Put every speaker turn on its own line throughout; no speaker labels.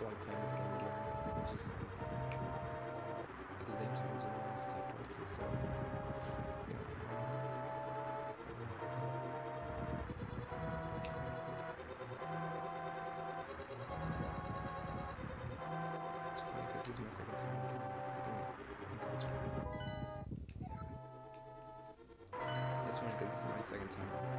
feel like playing this game again. It's just like at the same time as when I was you know, It's this is my second time this is my second time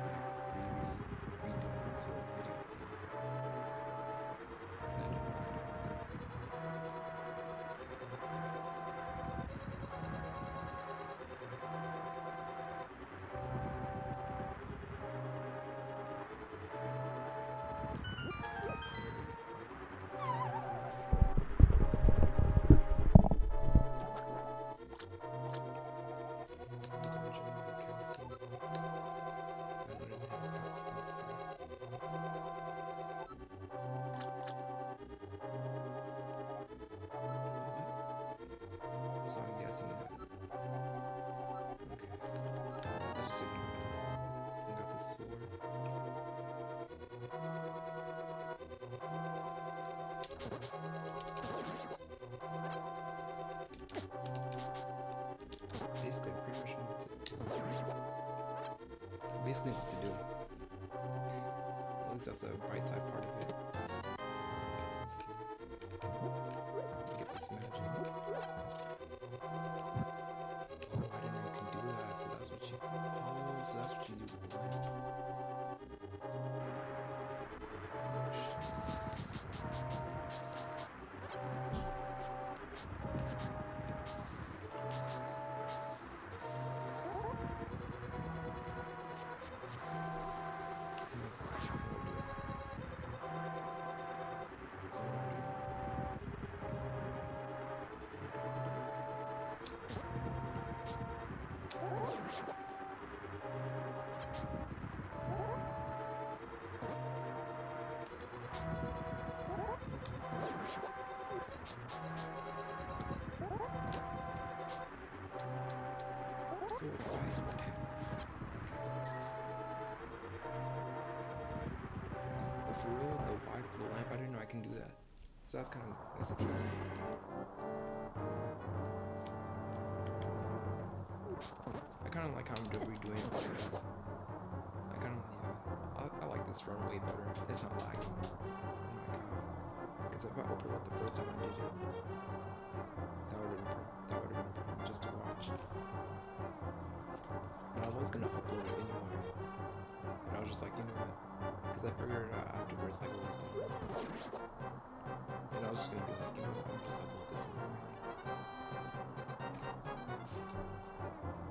Basically, I pretty know what to do. Basically what to do. At least that's the bright side part of it. Get this magic. Oh, I didn't know you can do that. So that's what you. Oh, so that's what you do with the lamp. Fight. Okay. But for real, the Y for the lamp, I didn't know I can do that. So that's kind of that's interesting. I kind of like how I'm do- redoing it I kind of yeah, I, I like this run way better. It's not lagging. Oh my god. Because if I upload it the first time I did it, that would have been that would have been just to watch. I was gonna upload it anyway. But I was just like, you know what? Because I figured it out afterwards like what was going. And I was just gonna be like, you know what? I'm just upload this anyway.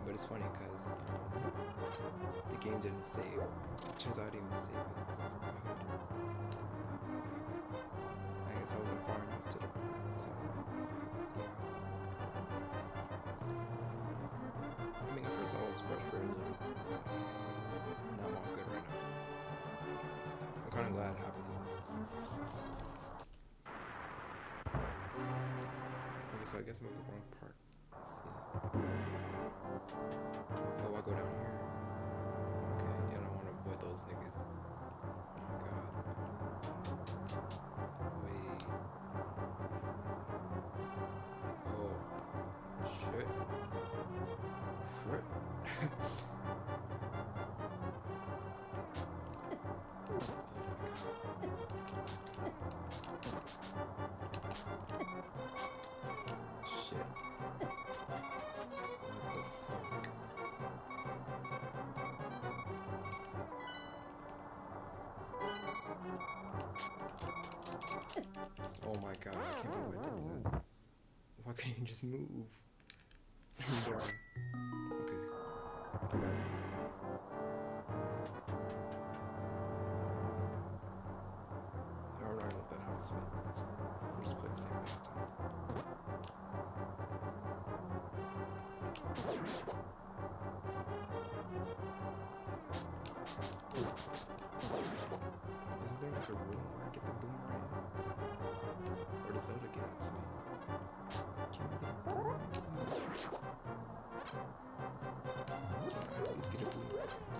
But it's funny because um, the game didn't save. It Turns out I didn't save it because I forgot. Frustrated. Now I'm all good right now. I'm kind of glad it happened. Okay, so I guess I'm at the wrong part. Oh my god, I can't believe I did that. Why can't you just move? Okay. I got this. I don't know what that happens to me. I'm just playing safe this time. Is there like a room where I get the boomerang? To me? Can I please? Get a boomerang?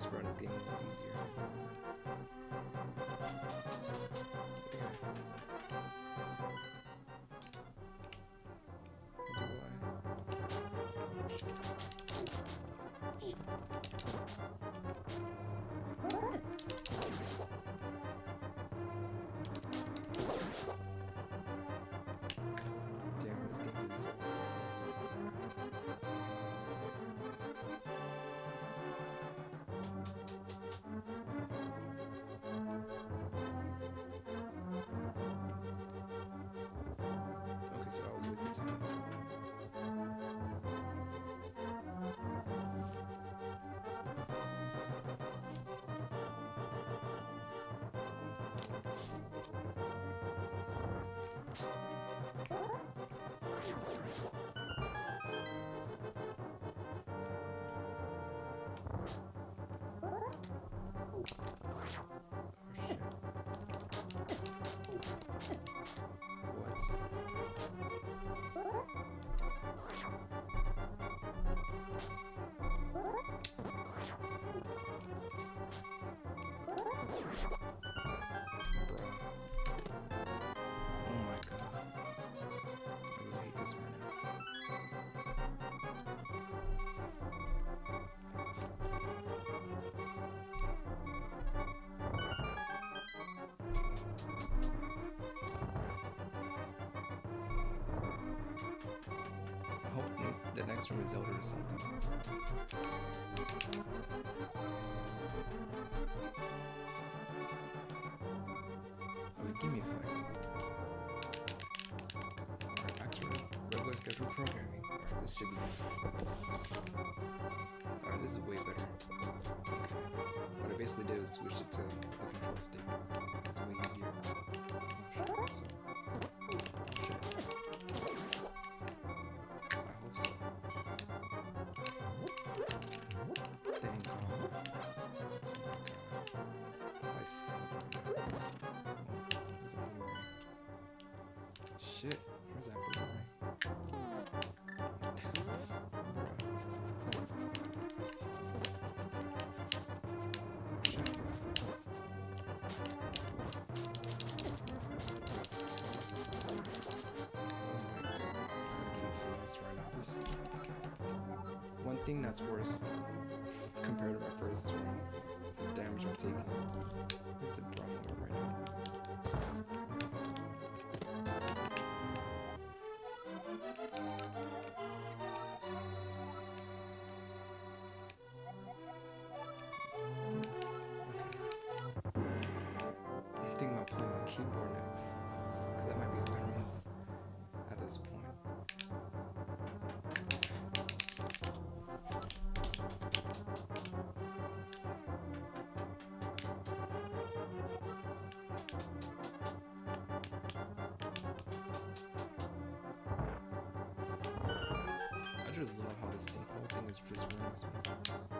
this run is getting a easier. Time. Oh. What? Bruh. One is Zelda or something. Give me a second. Alright, back to regular schedule programming. This should be Alright, this is way better. Okay. What I basically did was switch it to the control stick. It's way easier. So. Shit, where's that one thing that's worse compared to my first one is the damage I'm taking. Thing, whole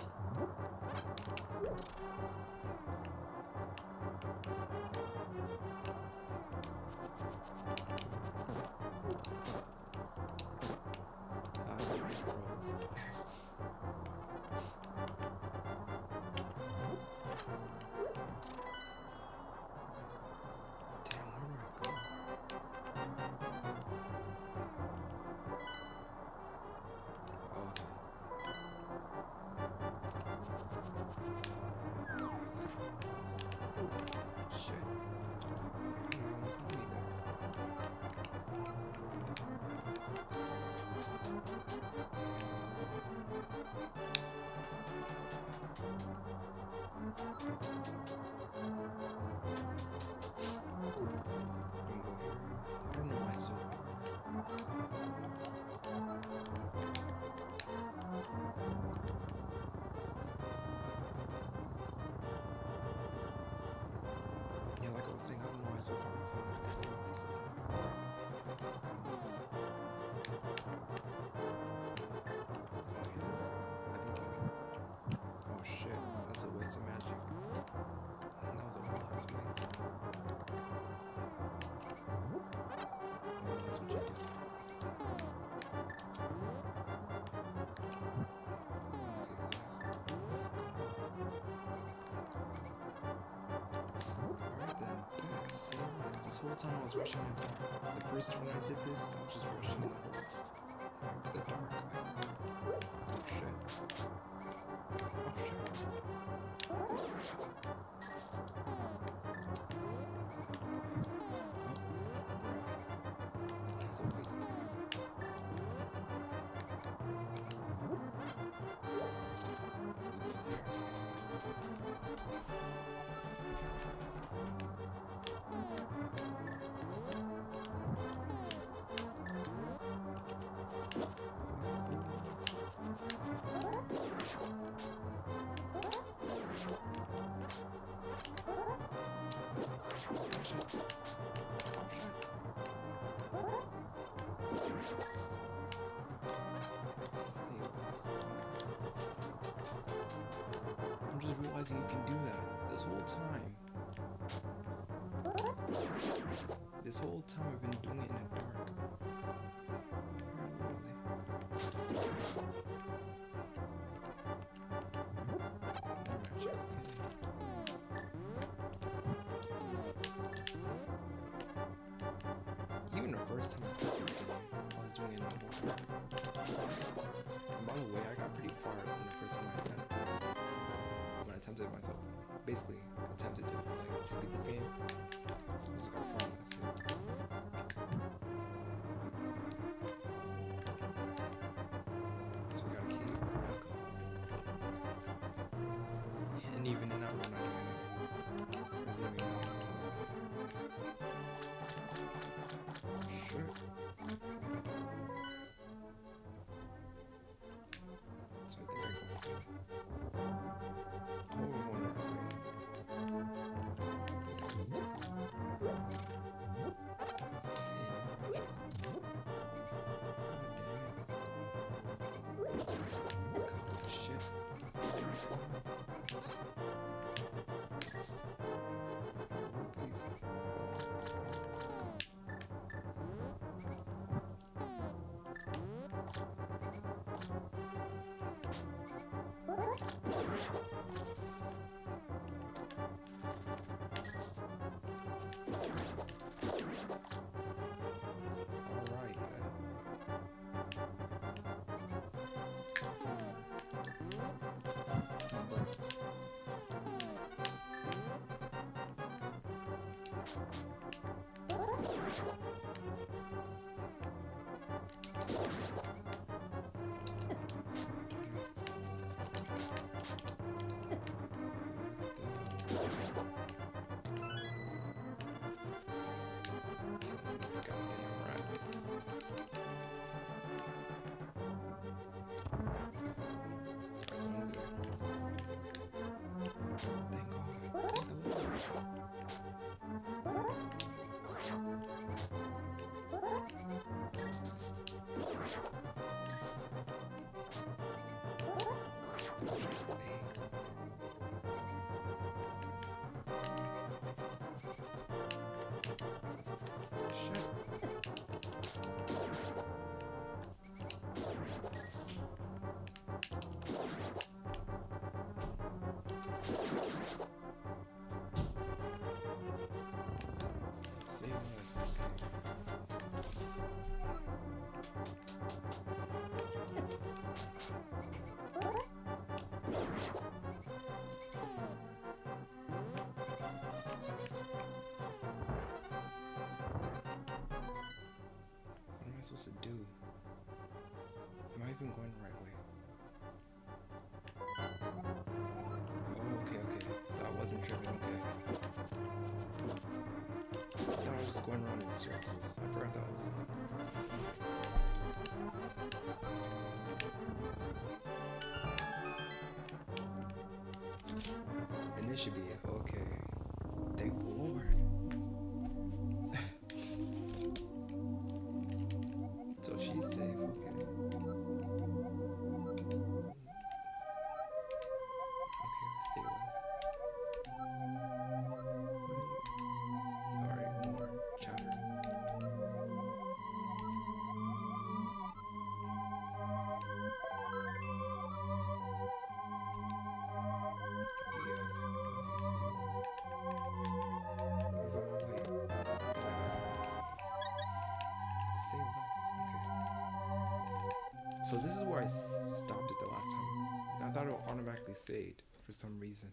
Like I don't know why so whole time I was rushing in the. The first when I did this, I was just rushing in I'm just realizing you can do that this whole time. This whole time I've been doing it by the way, I got pretty far when the first time I attempted. When I attempted myself, basically attempted to like to beat this game. Just got far, that's it. So we got a key. Let's go. And even Supposed to do? Am I even going the right way? Oh, okay, okay. So I wasn't tripping, okay. I thought I was just going around in circles. I forgot that was. And this should be it. So this is where I stopped it the last time. I thought it would automatically saved for some reason.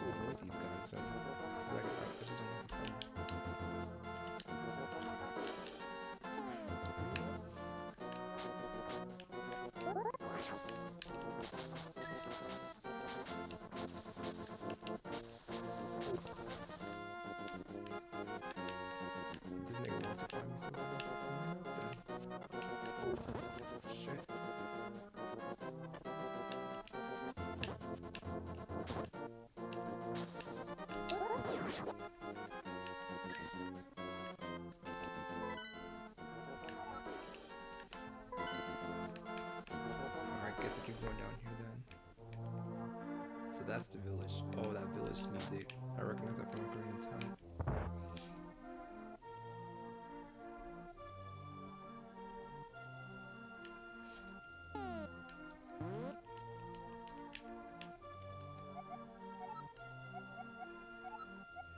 Bored with these guys. It's like, I just don't have guess I keep going down here then. So that's the village. Oh, that village music. I recognize that from Ocarina of Time.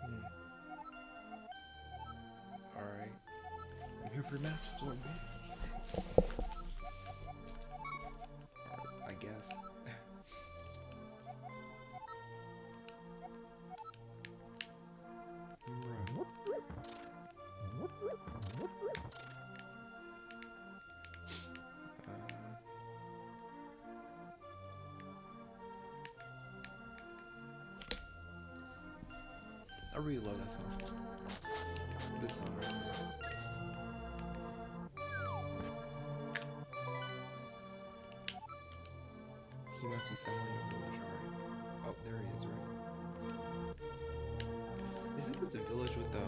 Hmm. Alright. I'm here for Master Sword, man. Really love that song. This song. He must be somewhere in the village, alright. Oh, there he is, right? Isn't this the village with the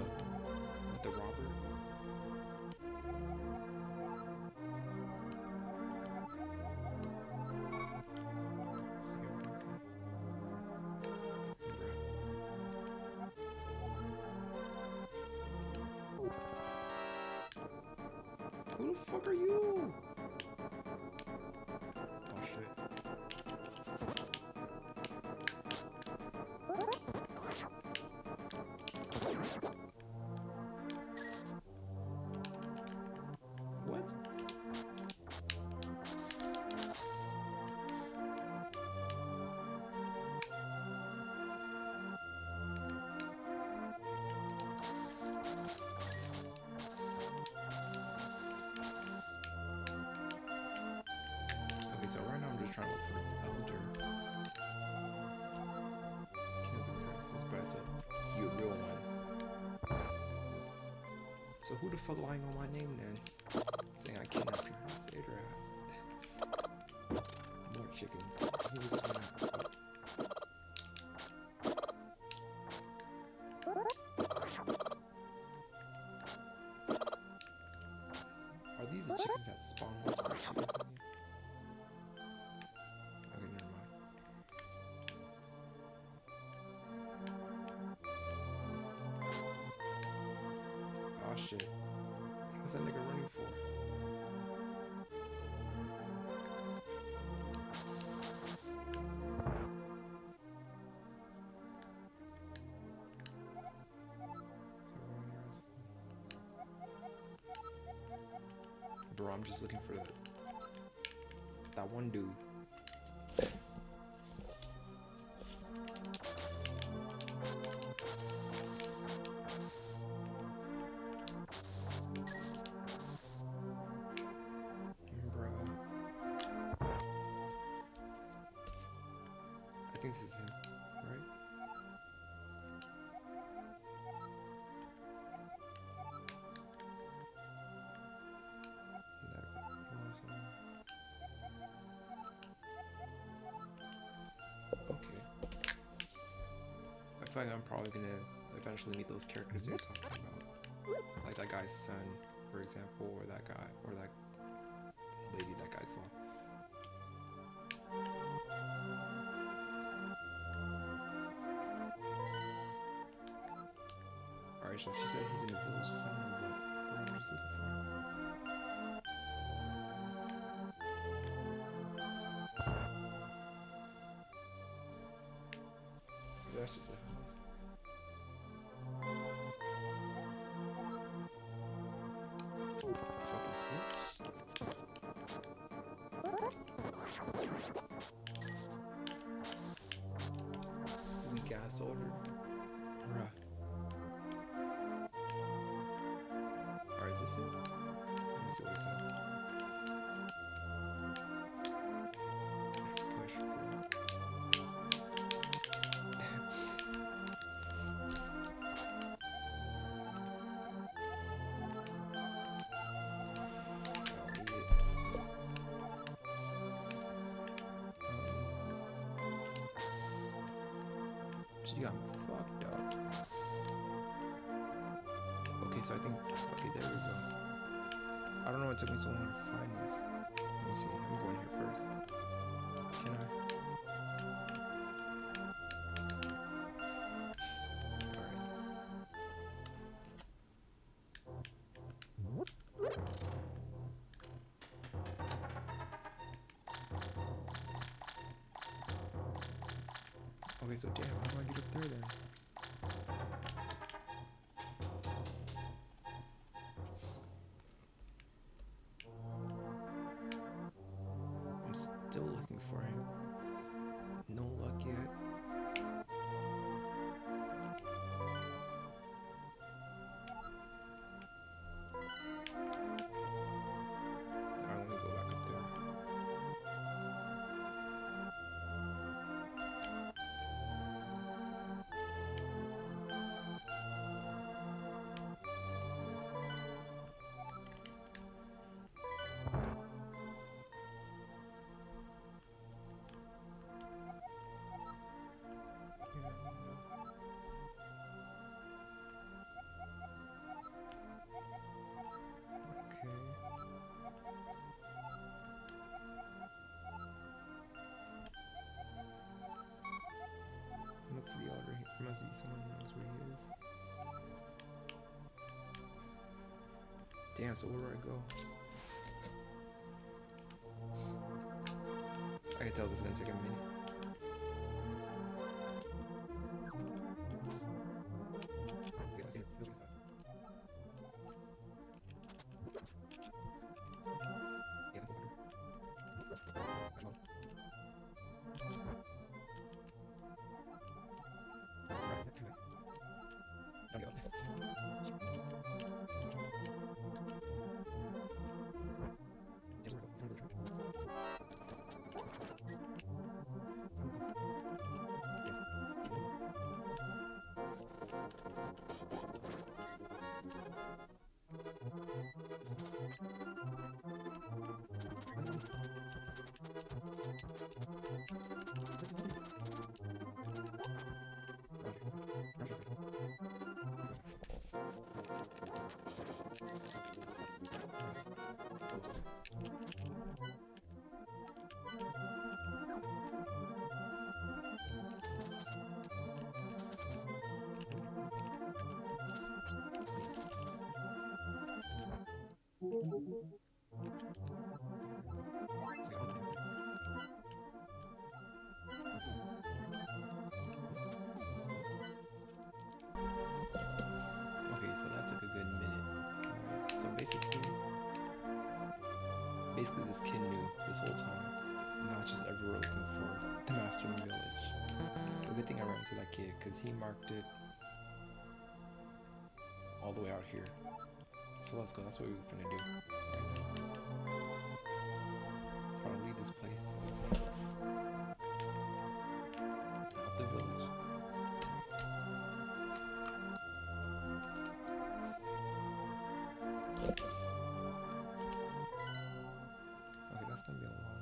So who the fuck lying on my name then? Saying I kidnapped her, saved her ass. More chickens. Isn't this one? I'm just looking for that, that one dude. Bro. I think this is him, feel I'm probably gonna eventually meet those characters you're talking about. Like that guy's son, for example, or that guy, or that lady that guy saw. Alright, so she said he's in the village somewhere, but where am I just looking for That's just a Ass soldier. Bruh. Or is this it? Let me see what it says. She got me fucked up. Okay, so I think okay, there we go. I don't know what took me so long to find this. Let me see. I'm going here first. Can I? Okay, so damn, how do I get up there then? Damn, so where do I go? I can tell this is gonna take a minute. Okay, so that took a good minute. So basically, basically this kid knew this whole time. Not just everywhere looking for the Masterman Village. A good thing I ran into that kid, because he marked it Let's go, that's what we're gonna do. Wanna leave this place. Out the village. Okay, that's gonna be a long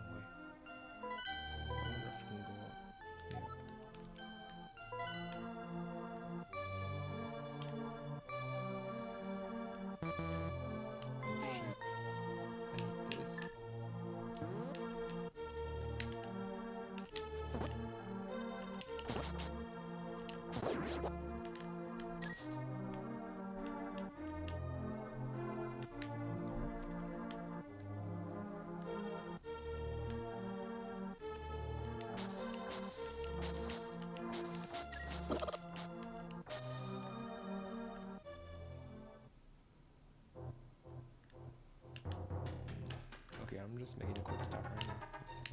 just making a quick stop right now.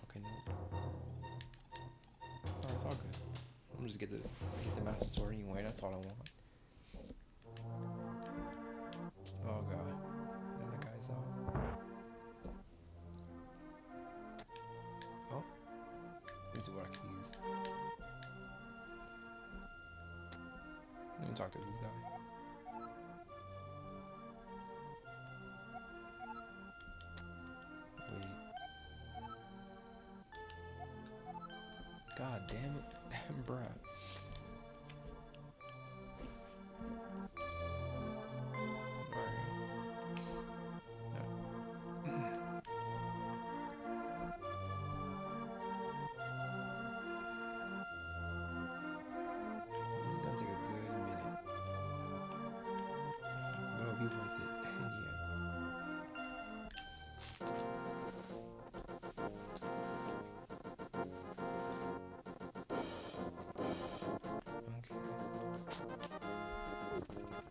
Okay, no. Oh, it's all good. I'm just get this, get the master sword anyway. That's all I want. Bruh.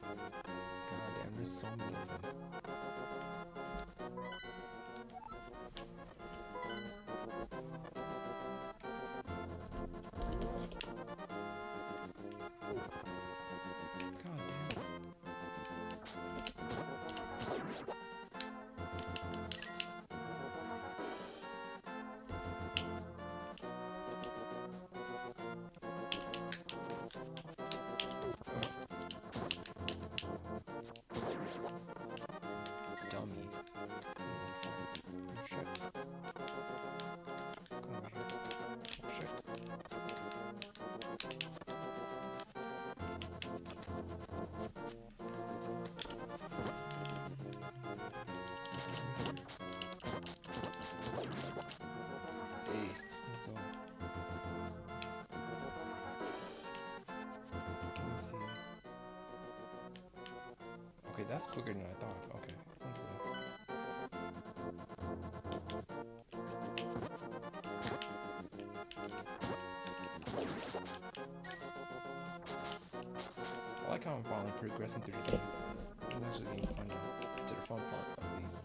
God there's so many of them. Okay, that's quicker than I thought. Okay. Let's go. I like how I'm finally progressing through the game. It's actually getting fun now. To the fun part, at least.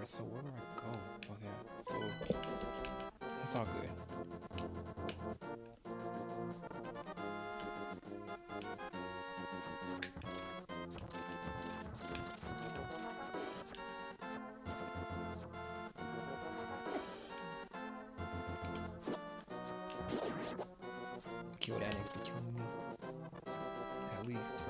Alright, so where do I go? Okay, so it's all good. Kill that nigga for killing me. At least.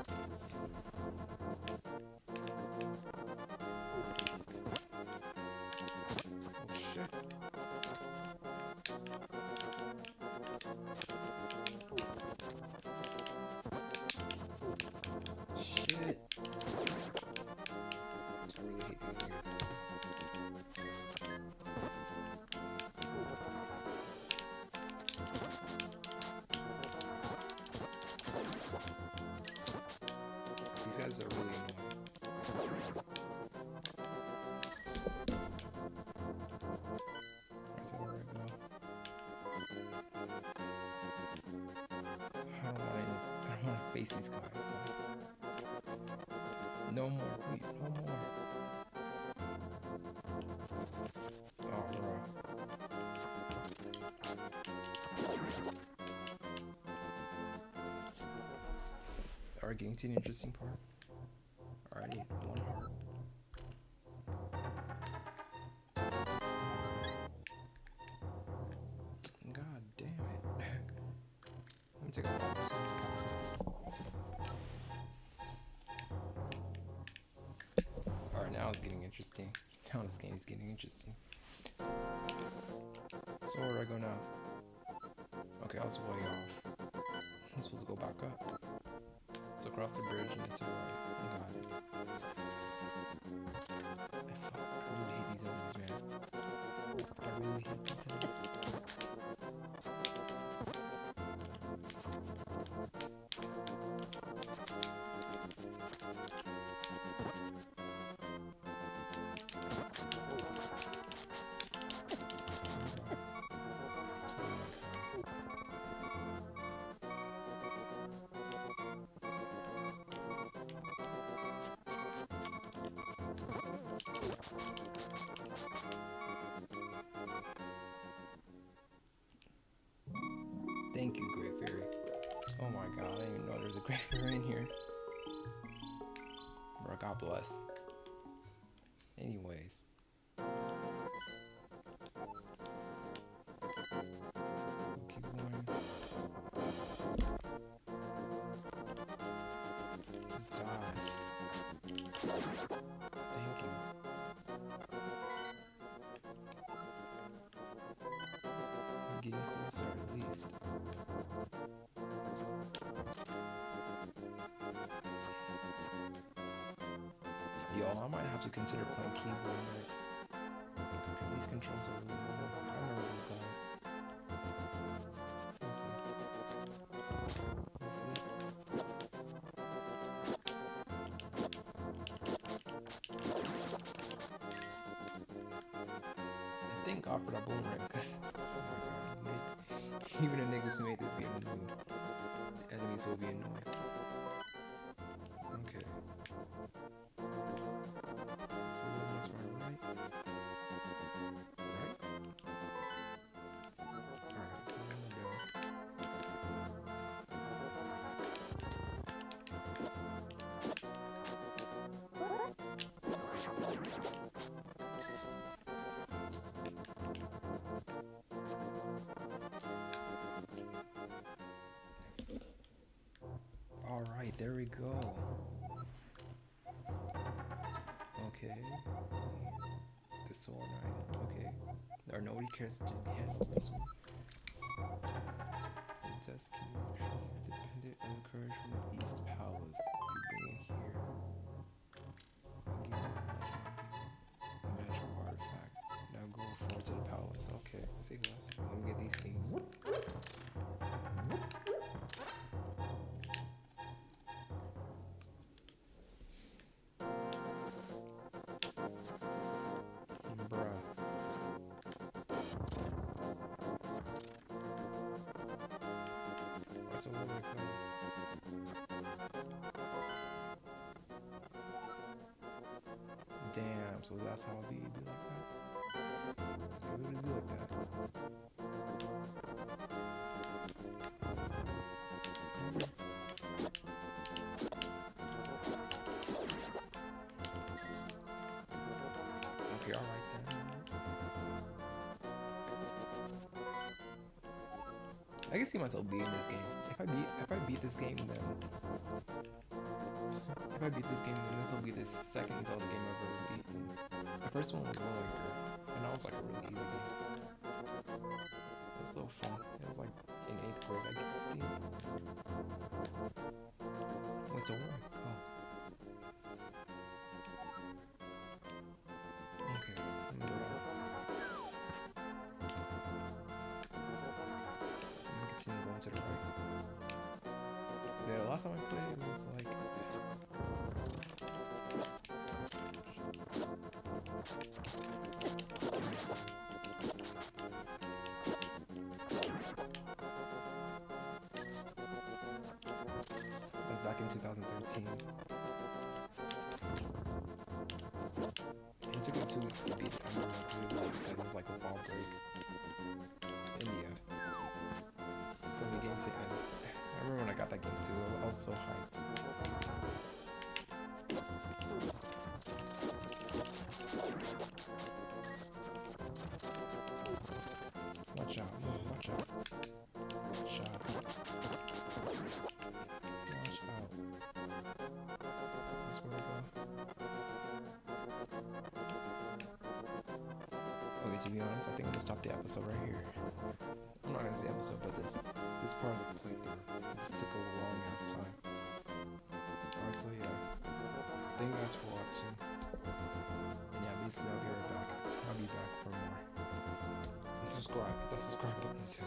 These guys are really face these guys. No more, please, no more. Alright, getting to the interesting part. Thank you, Great Fairy. Oh my god, I didn't even know there's a Great Fairy in here. Bro, God bless. Anyways. Getting closer at least. Yo, I might have to consider playing keyboard next. Because these controls are really hard. I remember those guys. We'll see. We'll see. Thank God for that boomerang, because even the niggas who made this game the enemies will be annoying. Alright, there we go. Okay. This one, I okay. Or nobody cares. Just hand over this one. Princess can dependent on the courage from the East Palace. Damn, so that's how it be, be like that? It really be like that. Okay, alright then. I can see myself beating this game. If I beat if I beat this game then if I beat this game then this will be the second Zelda game I've ever beaten. The first one was Wind Waker, and that was like a really easy game. It was so fun. It was like in eighth grade, I think. Wait, so where? Oh. Okay. I'm gonna- I'm continue going to the right. Yeah, the last time I played, was like. Back in 2013. It took me two weeks to beat remember because it was like a fall break. And yeah. From beginning to end. I remember when I got that game too, I was so hyped. To be honest, I think I'm gonna stop the episode right here. I'm not gonna say episode, but this this part of the playthrough. This took a long ass time. Alright, so yeah. Thank you guys for watching. And yeah, basically I'll be right back. I'll be back for more. And subscribe. Hit that subscribe button too.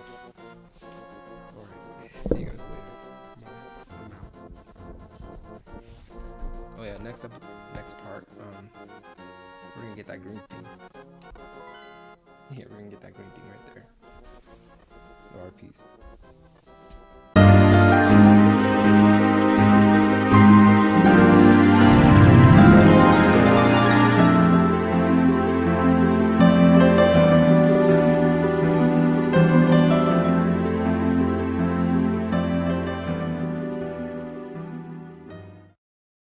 Alright. See you guys later. Oh yeah, next up next part, um we're gonna get that green thing. Yeah, we're gonna get that green thing right there. Or peace.